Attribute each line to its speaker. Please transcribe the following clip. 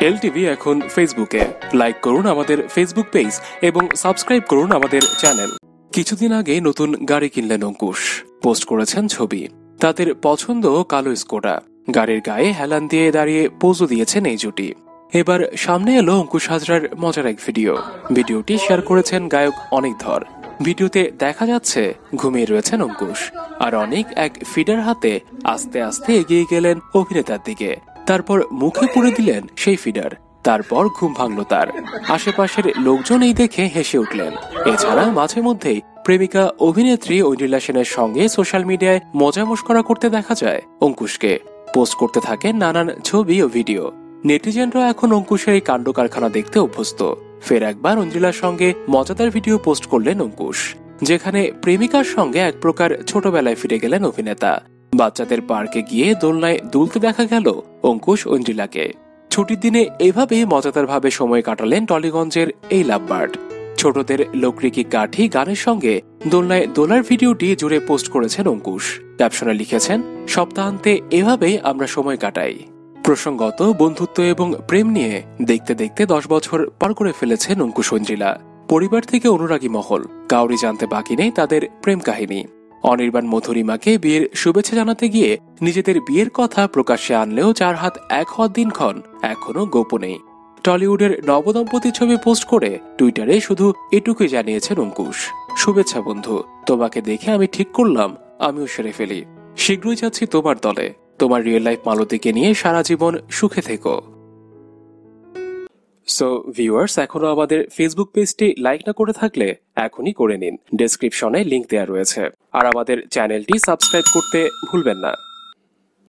Speaker 1: LTV এখন ফেসবুকে। Like করুন আমাদের ফেসবুক পেজ এবং সাবস্ক্রাইব করুন আমাদের চ্যানেল। কিছুদিন আগে নতুন গাড়ি কিনলেন অঙ্কুশ। পোস্ট করেছেন ছবি। তাদের পছন্দ কালো স্কোডা। গাড়ির গায়ে হেলান দিয়ে দাঁড়িয়ে পোজও দিয়েছেন এই জুটি। এবার সামনে এলো অঙ্কুশ হাজরার মজার এক ভিডিও। ভিডিওটি শেয়ার করেছেন গায়ক অনেক ধর। ভিডিওতে দেখা যাচ্ছে ঘুমিয়ে রয়েছেন অঙ্কুশ। আর অনেক এক ফিডার হাতে আস্তে আস্তে এগিয়ে গেলেন অভিনেতার দিকে। তারপর মুখে পুড়ে দিলেন সেই ফিডার। তারপর ঘুম ভাঙল তার। আশেপাশের লোকজন এই দেখে হেসে উঠলেন। এছাড়া মাঝে মধ্যেই প্রেমিকা অভিনেত্রী ঐন্দ্রিলা সেনের সঙ্গে সোশ্যাল মিডিয়ায় মজা মস্করা করতে দেখা যায় অঙ্কুশকে। পোস্ট করতে থাকেন নানান ছবি ও ভিডিও। নেটিজেনরা এখন অঙ্কুশের এই কাণ্ড কারখানা দেখতে অভ্যস্ত। ফের একবার অঞ্জিলার সঙ্গে মজাদার ভিডিও পোস্ট করলেন অঙ্কুশ, যেখানে প্রেমিকার সঙ্গে এক প্রকার ছোটবেলায় ফিরে গেলেন অভিনেতা। বাচ্চাদের পার্কে গিয়ে দোলনায় দুলতে দেখা গেল অঙ্কুশ অঞ্জিলাকে। ছুটির দিনে এভাবে মজাদার ভাবে সময় কাটালেন টলিগঞ্জের এই লাভবার্ড। ছোটদের লোকরিকি কাঠি গানের সঙ্গে দোলনায় দোলার ভিডিওটি জুড়ে পোস্ট করেছেন অঙ্কুশ। ক্যাপশনে লিখেছেন, সপ্তাহান্তে এভাবেই আমরা সময় কাটাই। প্রসঙ্গত বন্ধুত্ব এবং প্রেম নিয়ে দেখতে দেখতে দশ বছর পার করে ফেলেছেন অঙ্কুশ অঞ্জিলা। পরিবার থেকে অনুরাগী মহল কাউরি জানতে বাকি নেই তাদের প্রেম কাহিনী। অনির্বাণ মধুরিমাকে বিয়ের শুভেচ্ছা জানাতে গিয়ে নিজেদের বিয়ের কথা প্রকাশ্যে আনলেও চার হাত এক হওয়ার দিনক্ষণ এখনও গোপনেই টলিউডের নবদম্পতি ছবি পোস্ট করে টুইটারে শুধু এটুকুই জানিয়েছেন অঙ্কুশ। শুভেচ্ছা বন্ধু, তোমাকে দেখে আমি ঠিক করলাম, আমিও সেরে ফেলি। শীঘ্রই যাচ্ছি তোমার দলে। তোমার রিয়েল লাইফ মালতীকে নিয়ে সারা জীবন সুখে থেকো। সো ভিউয়ার্স এখনও আমাদের ফেসবুক পেজটি লাইক না করে থাকলে এখনই করে নিন। ডেসক্রিপশনে লিংক দেওয়া রয়েছে। আর আমাদের চ্যানেলটি সাবস্ক্রাইব করতে ভুলবেন না।